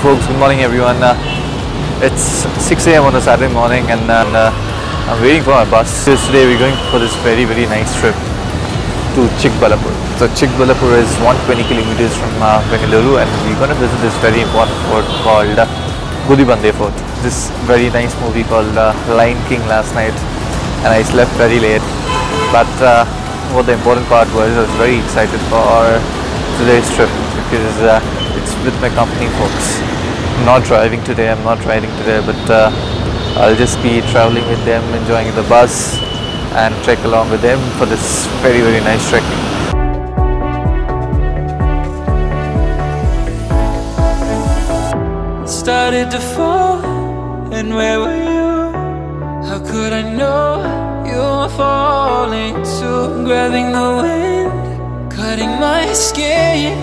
folks, good morning everyone. Uh, it's 6 a.m. on a Saturday morning and uh, I'm waiting for my bus. Today we're going for this very very nice trip to Chikballapur. So Chikballapur is 120 kilometers from uh, Bengaluru and we're going to visit this very important fort called uh, Gudibande Fort. This very nice movie called uh, Lion King last night and I slept very late. But uh, what the important part was, I was very excited for today's trip because uh, it's with my company folks. I'm not driving today, I'm not riding today, but uh, I'll just be traveling with them, enjoying the bus and trek along with them for this very very nice trekking. started to fall and where were you how could i know you were falling grabbing the wind cutting my skin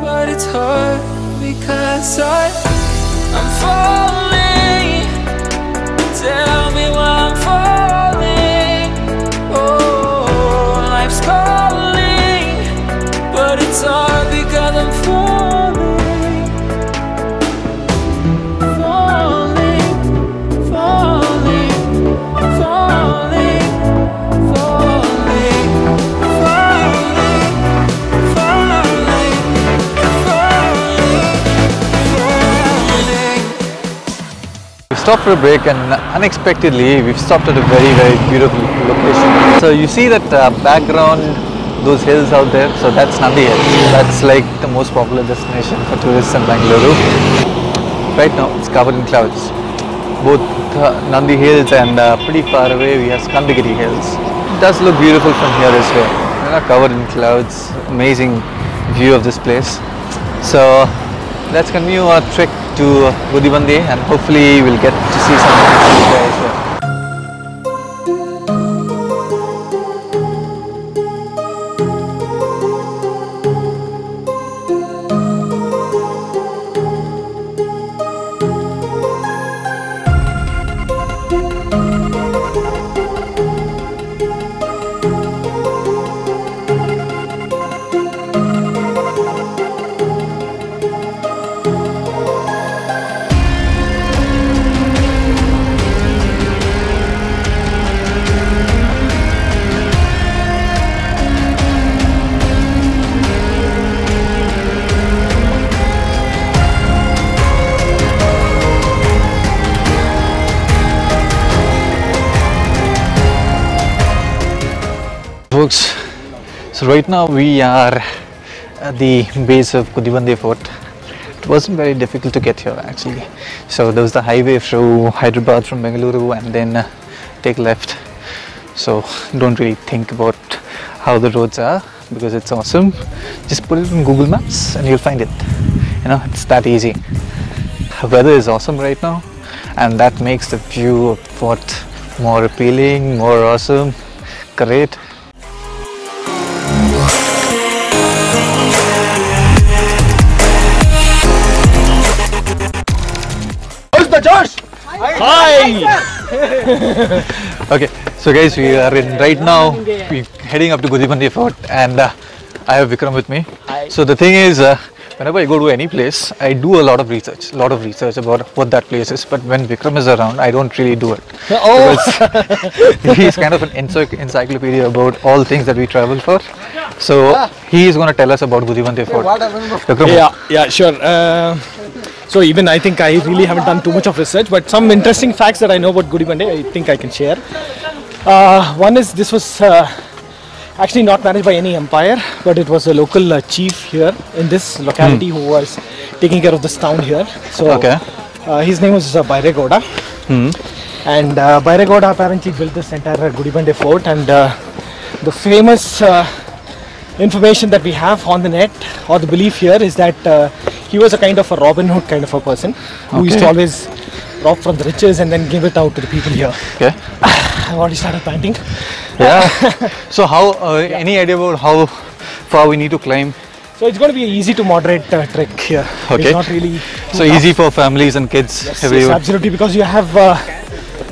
but it's hard because i i'm falling tell me why stopped for a break and unexpectedly we've stopped at a very very beautiful location. So you see that uh, background, those hills out there, so that's Nandi Hills. That's like the most popular destination for tourists in Bangalore. Right now it's covered in clouds. Both uh, Nandi Hills and uh, pretty far away we have Skandagiri Hills. It does look beautiful from here as well. You know, covered in clouds, amazing view of this place. So let's continue our trek to Gudibande and hopefully we'll get to see some nice views there Folks, so right now we are at the base of Gudibande Fort. It wasn't very difficult to get here actually. So there was the highway through Hyderabad from Bengaluru and then uh, take left. So don't really think about how the roads are because it's awesome. Just put it in Google Maps and you'll find it. You know, it's that easy. the Weather is awesome right now and that makes the view of fort more appealing, more awesome. Great. Okay, so guys, we are in right now. We're heading up to Gudibande Fort, and uh, I have Vikram with me. So the thing is, uh, whenever I go to any place, I do a lot of research, a lot of research about what that place is. But when Vikram is around, I don't really do it. Oh. Because he's kind of an encyc- encyclopedia about all things that we travel for. So he is going to tell us about Gudibande Fort. Vikram, Yeah, yeah, sure. Uh, so even I think I really haven't done too much of research, but some interesting facts that I know about Gudibande, I think I can share. Uh, one is this was uh, actually not managed by any empire, but it was a local uh, chief here in this locality who was taking care of this town here. So Okay. uh, his name was uh, Bairegoda. And uh, Bairegoda apparently built this entire Gudibande fort, and uh, the famous uh, information that we have on the net or the belief here is that uh, he was a kind of a Robin Hood kind of a person who used to always rob from the riches and then give it out to the people here. Okay. I've already started panting. Yeah. so how? Uh, Any idea about how far we need to climb? So it's going to be easy to moderate uh, trek here. Okay. It's not really So too easy for families and kids. tough. Yes, absolutely, because you have uh,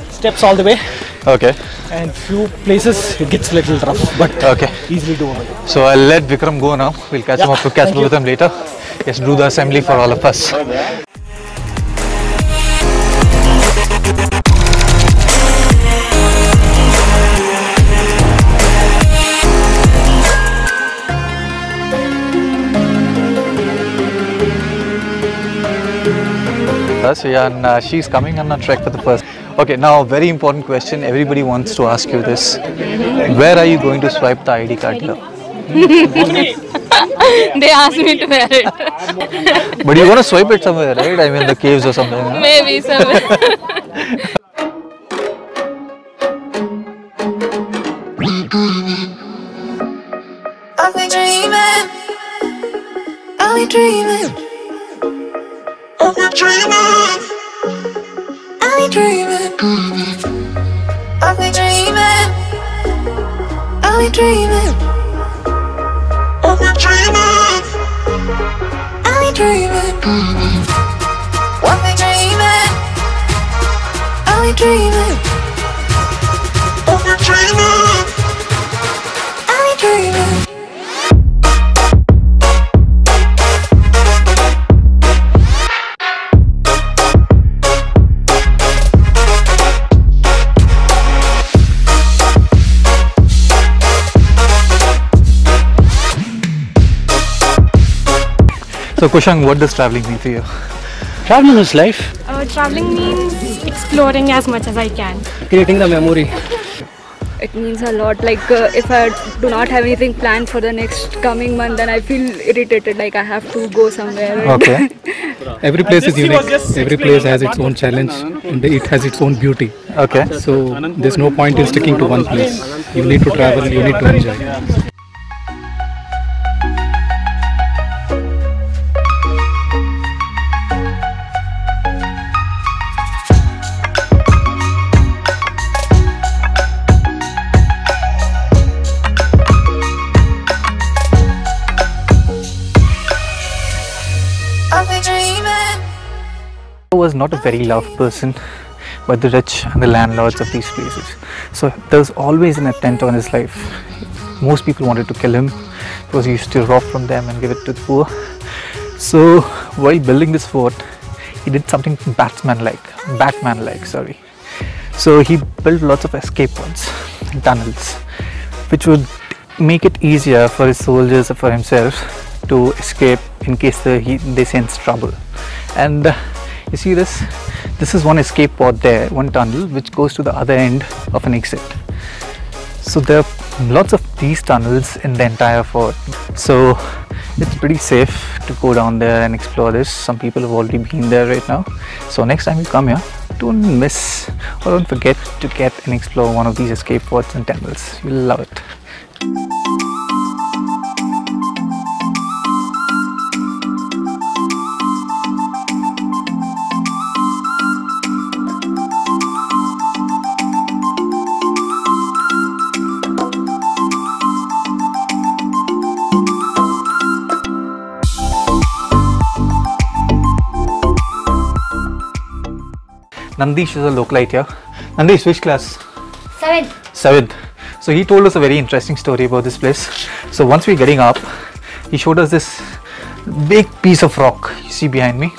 steps all the way Okay. and few places it gets a little rough, but Okay. easily doable. So I'll let Vikram go now. We'll catch him Yeah, up to catch up with him later. Yes, do the assembly for all of us. Us, yeah, and uh, she's coming on a trek for the first. Okay, now very important question. Everybody wants to ask you this. Where are you going to swipe the ID card here? they asked me to wear it. But you're gonna swipe it somewhere, right? I mean, the caves or something. huh? Maybe somewhere. Are we dreaming? Are we dreaming? Are we dreaming? Are we dreaming? Are we dreaming? Are we dreaming? dreaming? Mm. What dreaming? Are we dreaming? So, Kushang, what does traveling mean for you? Traveling is life, Uh, traveling means exploring as much as I can. creating the memory. it means a lot. Like uh, if I do not have anything planned for the next coming month, then I feel irritated. Like I have to go somewhere. Okay. Every place is This he was unique. Every place has its own challenge and it has its own beauty. Okay. So there's no point in sticking to one place. You need to travel, you need to enjoy. Not a very loved person by the rich and the landlords of these places. So there was always an attempt on his life. Most people wanted to kill him because he used to rob from them and give it to the poor. So while building this fort, he did something Batman-like, Batman-like, sorry. So he built lots of escape pods, tunnels, which would make it easier for his soldiers or for himself to escape in case the, he, they sense trouble. And you see this? This is one escape pod there, one tunnel which goes to the other end of an exit. So there are lots of these tunnels in the entire fort. So it's pretty safe to go down there and explore this. Some people have already been there right now. So next time you come here, don't miss or don't forget to get and explore one of these escape pods and tunnels You'll love it. Nandish is a localite here. Nandish, which class? Seven. Seventh. So he told us a very interesting story about this place. So once we're getting up, he showed us this big piece of rock you see behind me.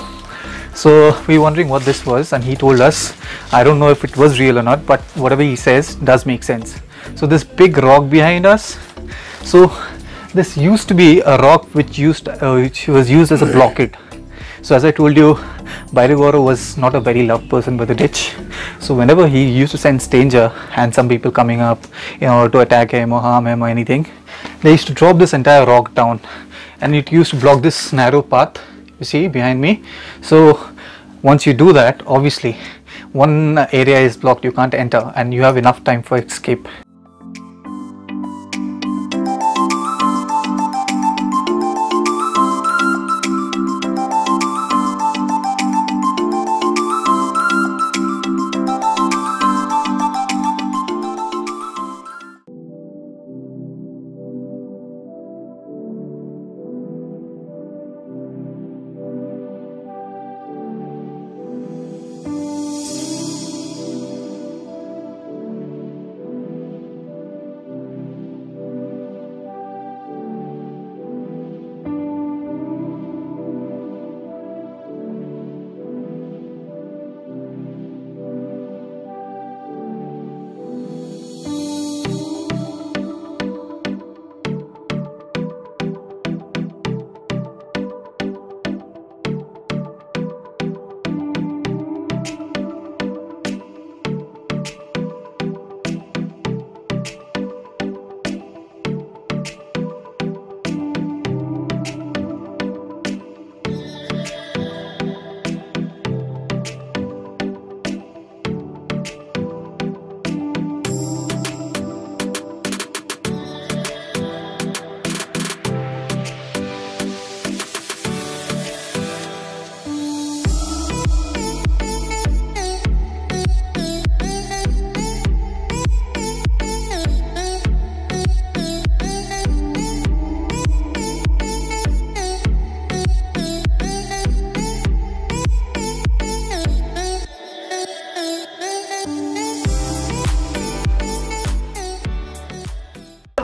So we were wondering what this was, and he told us, I don't know if it was real or not, but whatever he says does make sense. So this big rock behind us, so this used to be a rock which used uh, which was used as a blockade. So as I told you, Bairegoda was not a very loved person by the rich. So whenever he used to sense danger and some people coming up in order to attack him or harm him or anything, they used to drop this entire rock down and it used to block this narrow path you see behind me. So once you do that, obviously one area is blocked, you can't enter, and you have enough time for escape.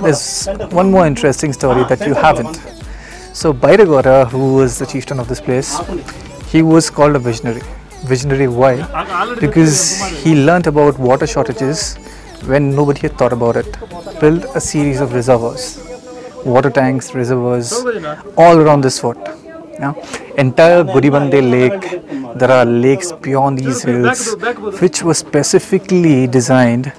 There's one more interesting story that you haven't. So Bairegoda, who was the chieftain of this place, he was called a visionary. Visionary why? Because he learnt about water shortages when nobody had thought about it. Built a series of reservoirs, water tanks, reservoirs, all around this fort. Yeah. Entire Gudibande lake, there are lakes beyond these hills, which were specifically designed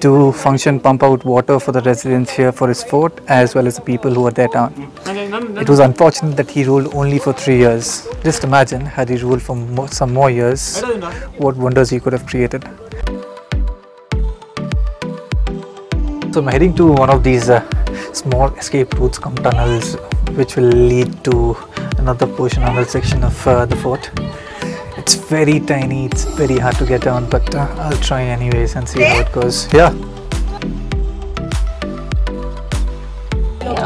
to function pump out water for the residents here for his fort as well as the people who are there down. It was unfortunate that he ruled only for three years. Just imagine had he ruled for mo- some more years, what wonders he could have created. So I'm heading to one of these uh, small escape routes come tunnels which will lead to another portion, another section of uh, the fort. It's very tiny, it's very hard to get down, but uh, I'll try anyways and see how it goes. Yeah,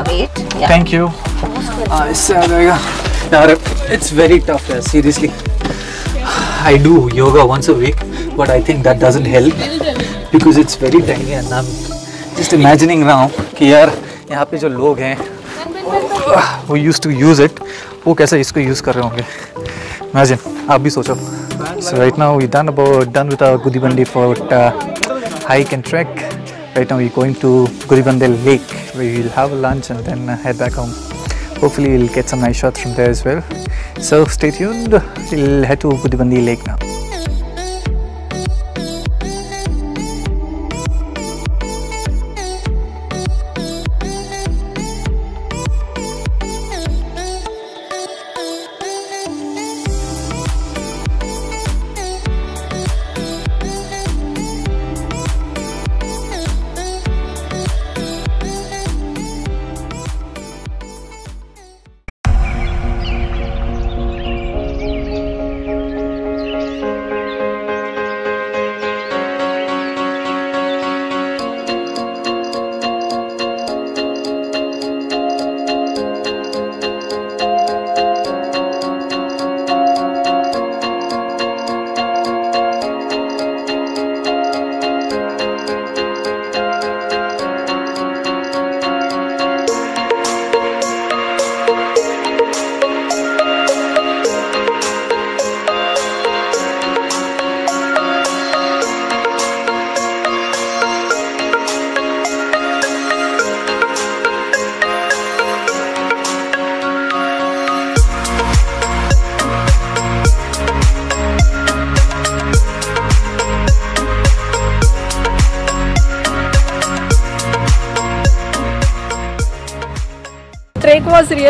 wait. Yeah. thank you. Uh, it's, uh, there you go. Now, it's very tough, yeah, seriously. I do yoga once a week, but I think that doesn't help because it's very tiny and I'm just imagining now कि यार यहाँ पे जो लोग हैं वो used to use it वो कैसे इसको use कर रहे होंगे imagine so right now we done now we done about done with Gudibandi hike and trek. Right now we're going to Gudibande Lake. Where we'll have lunch and then uh, head back home. Hopefully we'll get some nice shots from there as well. So stay tuned. We'll head to Gudibande Lake now.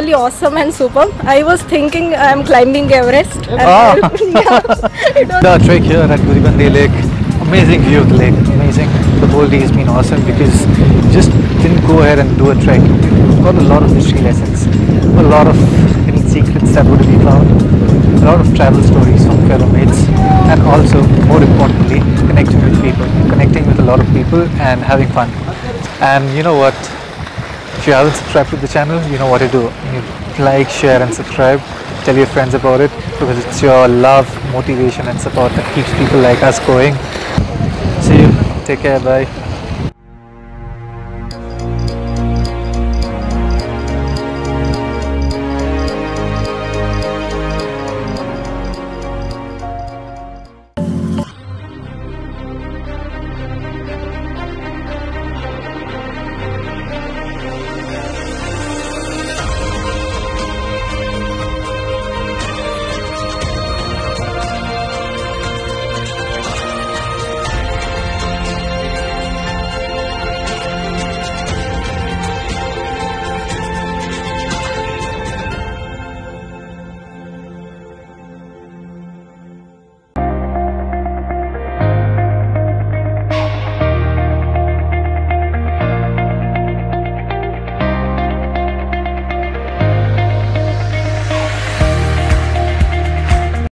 Really awesome and superb. I was thinking I'm climbing Everest. Ah. yeah, The trek here at Gudibande Lake, amazing view of the lake, amazing. The whole day has been awesome because just didn't go ahead and do a trek. Got a lot of history lessons, a lot of hidden secrets that would be found, a lot of travel stories from fellow mates, and also, more importantly, connecting with people, connecting with a lot of people and having fun. And you know what? If you haven't subscribed to the channel, you know what to do. Like, share, and subscribe. Tell your friends about it because it's your love, motivation, and support that keeps people like us going. See you. Take care. Bye.